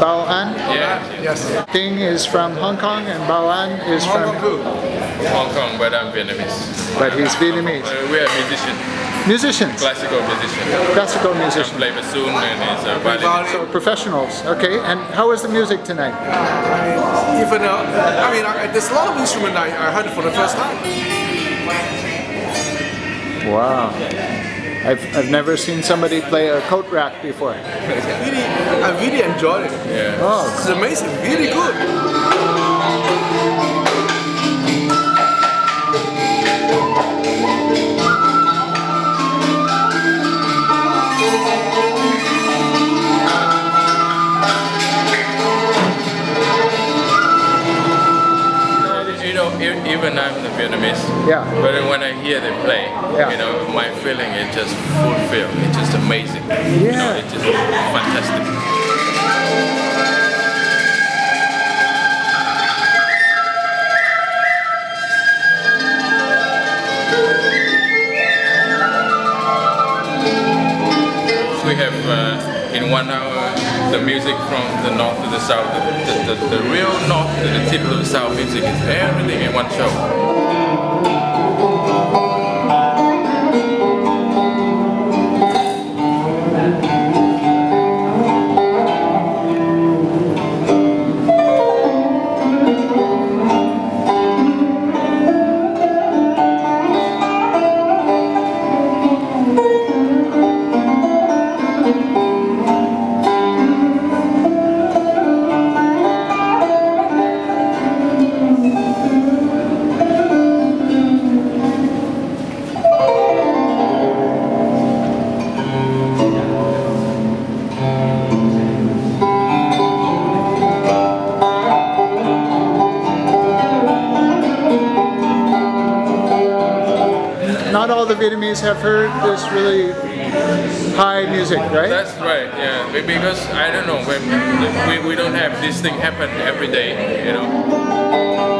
Baoan? Yeah, Yes. Ting is from Hong Kong and Bao An is Hong from, Kong. Hong Kong, but I'm Vietnamese. but he's Vietnamese. Uh, we are musicians, Musicians, classical musicians. classical I musicians. play bassoon and it's a violin. So professionals, okay. And how was the music tonight? I mean, even uh, I mean, I, there's a lot of instruments I, I heard for the first time. Wow. I've, I've never seen somebody play a coat rack before. Really, I really enjoyed it. Yeah. Oh, It's amazing, really good. Vietnamese. Yeah. But then when I hear them play, Yeah. you know, my feeling is just fulfilled. It's just amazing. You know, Yeah. it's just fantastic. We have uh, in one hour the music from the north to the south. The, the, the, the real north to the tip of the south music is everything in one show. Vietnamese have heard this really high music, right? That's right, yeah. Because I don't know when we, we don't have this thing happen every day, you know.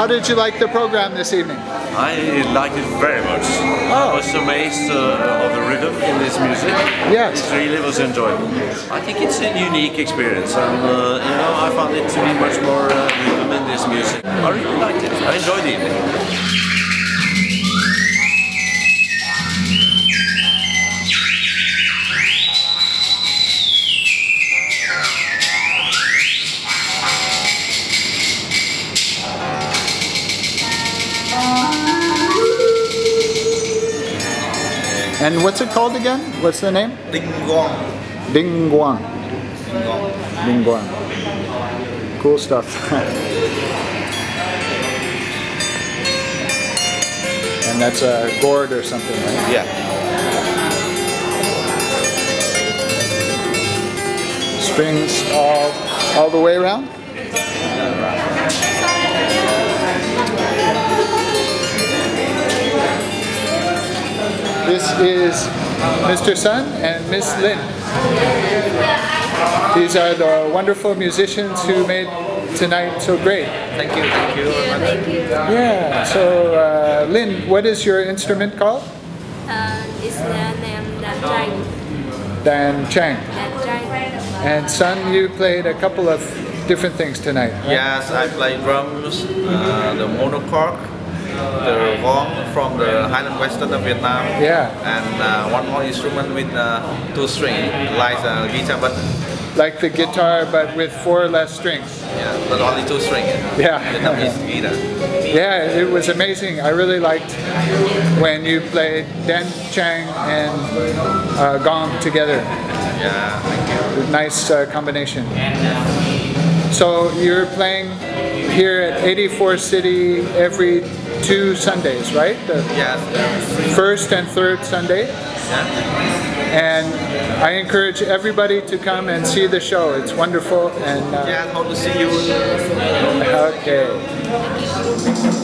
How did you like the program this evening? I liked it very much. I was amazed uh, of the rhythm in this music. Yes. It really was enjoyable. I think it's a unique experience and uh, you know I found it to be much more uh, rhythm in this music. I really liked it. I enjoyed the And what's it called again? What's the name? Đinh Quang. Ding Guang. Ding Guang. Cool stuff. and that's a gourd or something, right? Yeah. Strings all all the way around? This is Mr. Sun and Miss Lin. These are the wonderful musicians who made tonight so great. Thank you, thank you very. Thank you. Yeah, so uh, Lin, what is your instrument called? Uh, it's the name Dan Tranh. Dan Tranh. Dan Tranh. And Sun, you played a couple of different things tonight. right? Yes, I play drums, uh, the monochord, the gong from the Highland Western of Vietnam. Yeah. And uh, one more instrument with uh, two strings, like a guitar button. Like the guitar, but with four less strings. Yeah, but only two string. Yeah. Vietnamese guitar. Yeah, it was amazing. I really liked when you played Dan Tranh and uh, Gong together. Yeah, thank you. Nice uh, combination. So you're playing here at 84 City every two Sundays, right? The Yes, first and third Sunday. yeah. And I encourage everybody to come and see the show. It's wonderful and uh, Yeah, hope to see you. okay.